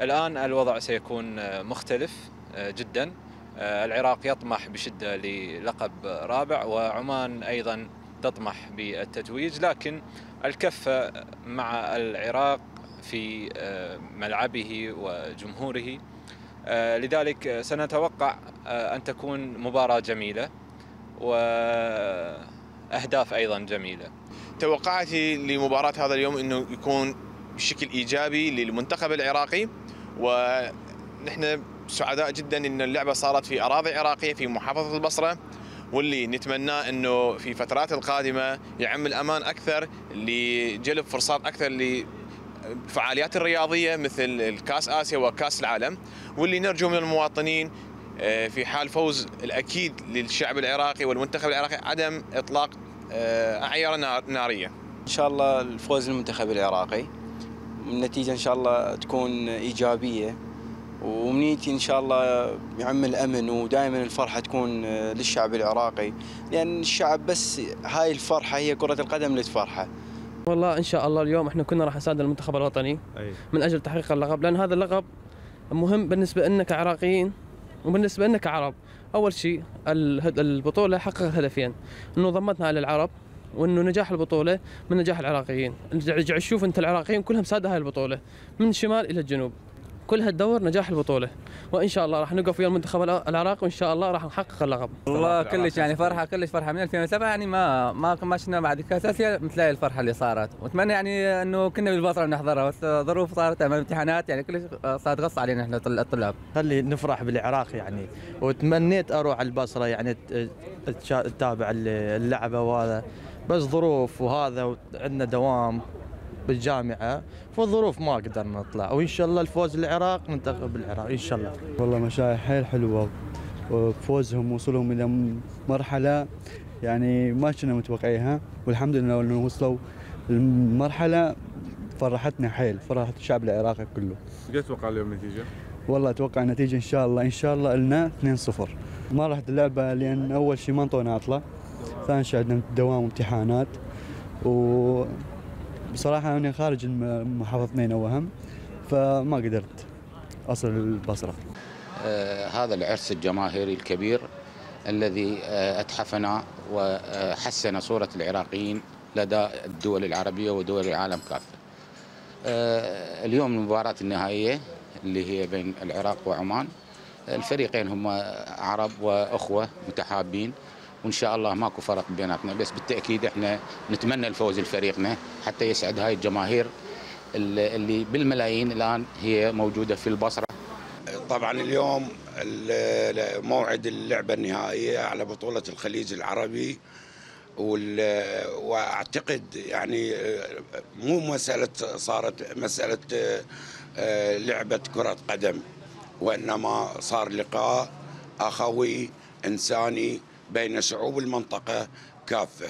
الآن الوضع سيكون مختلف جدا. العراق يطمح بشدة للقب رابع وعمان أيضا تطمح بالتتويج. لكن الكفة مع العراق في ملعبه وجمهوره لذلك سنتوقع أن تكون مباراة جميلة وأهداف أيضا جميلة. توقعاتي لمباراة هذا اليوم أنه يكون بشكل إيجابي للمنتخب العراقي. ونحن سعداء جدا أن اللعبة صارت في أراضي عراقية في محافظة البصرة واللي نتمناه إنه في فترات القادمة يعم الامان أكثر لجلب فرصات أكثر للفعاليات الرياضية مثل الكأس آسيا وكأس العالم واللي نرجو من المواطنين في حال فوز الأكيد للشعب العراقي والمنتخب العراقي عدم إطلاق أعيار نارية. إن شاء الله الفوز للمنتخب العراقي النتيجة إن شاء الله تكون إيجابية. ومنيتي إن شاء الله يعم الأمن ودائما الفرحة تكون للشعب العراقي. لأن الشعب بس هاي الفرحة هي كرة القدم اللي تفرحه والله إن شاء الله اليوم إحنا كنا راح نساعد المنتخب الوطني أي. من أجل تحقيق اللقب لأن هذا اللقب مهم بالنسبة لنا كعراقيين وبالنسبة لنا كعرب أول شيء البطولة حققت هدفين. إنه ضمتنا على العرب. وإنه نجاح البطولة من نجاح العراقيين. رجع تشوف أنت العراقيين كلهم سادة هاي البطولة من الشمال إلى الجنوب. كل هالدور نجاح البطولة. وإن شاء الله راح نوقف ويا المنتخب العراقي وإن شاء الله راح نحقق اللقب. والله كلش يعني فرحة كلش فرحة. من 2007 يعني ما ما ما شفنا بعد كاس اسيا مثل الفرحة اللي صارت. وأتمنى يعني إنه كنا بالبصره نحضرها بس ظروف صارت امام امتحانات يعني كلش صارت غص علينا إحنا الطلاب. خلي نفرح بالعراق يعني. وتمنيت أروح على البصرة يعني اتابع اللعبة وهذا. بس ظروف وهذا وعندنا دوام. بالجامعة فالظروف ما قدرنا نطلع. وإن شاء الله الفوز للعراق منتخب العراق إن شاء الله. والله مشاعر حيل حلوة. وفوزهم وصولهم إلى مرحلة يعني ما كنا متوقعيها والحمد لله انه وصلوا المرحله فرحتنا حيل فرحت الشعب العراقي كله. إيش تتوقع اليوم النتيجة؟ والله أتوقع النتيجة إن شاء الله. إن شاء الله لنا 2-0 ما رحت اللعبه لأن أول شيء ما انطونا عطلة. ثاني شيء عندنا دوام امتحانات و بصراحة أنا خارج المحافظتين أوهم فما قدرت أصل البصرة. آه هذا العرس الجماهيري الكبير الذي آه أتحفنا وحسن صورة العراقيين لدى الدول العربية ودول العالم كافة. آه اليوم المباراة النهائية اللي هي بين العراق وعمان الفريقين هم عرب وأخوة متحابين. وإن شاء الله ماكو فرق بيناتنا. بس بالتأكيد إحنا نتمنى الفوز لفريقنا حتى يسعد هاي الجماهير اللي بالملايين الآن هي موجودة في البصرة. طبعا اليوم موعد اللعبة النهائية على بطولة الخليج العربي وأعتقد يعني مو مسألة صارت مسألة لعبة كرة قدم وإنما صار لقاء أخوي إنساني بين شعوب المنطقة كافة.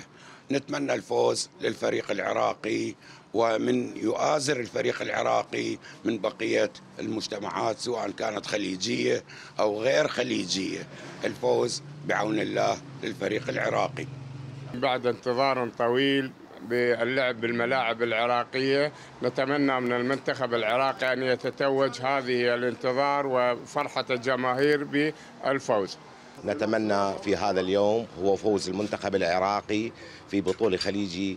نتمنى الفوز للفريق العراقي ومن يؤازر الفريق العراقي من بقية المجتمعات سواء كانت خليجية أو غير خليجية. الفوز بعون الله للفريق العراقي. بعد انتظار طويل باللعب بالملاعب العراقية نتمنى من المنتخب العراقي أن يتتوج هذه الانتظار وفرحة الجماهير بالفوز. نتمنى في هذا اليوم هو فوز المنتخب العراقي في بطولة خليجي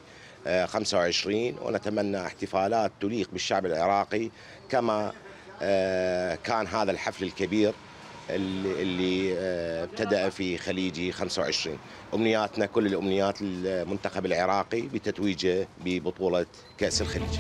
25 ونتمنى احتفالات تليق بالشعب العراقي كما كان هذا الحفل الكبير اللي ابتدأ في خليجي 25 أمنياتنا كل الأمنيات للمنتخب العراقي بتتويجه ببطولة كأس الخليج.